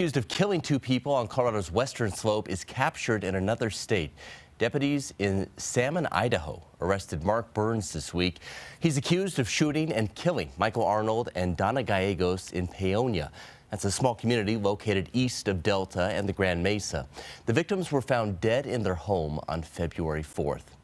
Accused of killing two people on Colorado's western slope is captured in another state. Deputies in Salmon, Idaho arrested Mark Burns this week. He's accused of shooting and killing Michael Arnold and Donna Gallegos in Paonia. That's a small community located east of Delta and the Grand Mesa. The victims were found dead in their home on February 4th.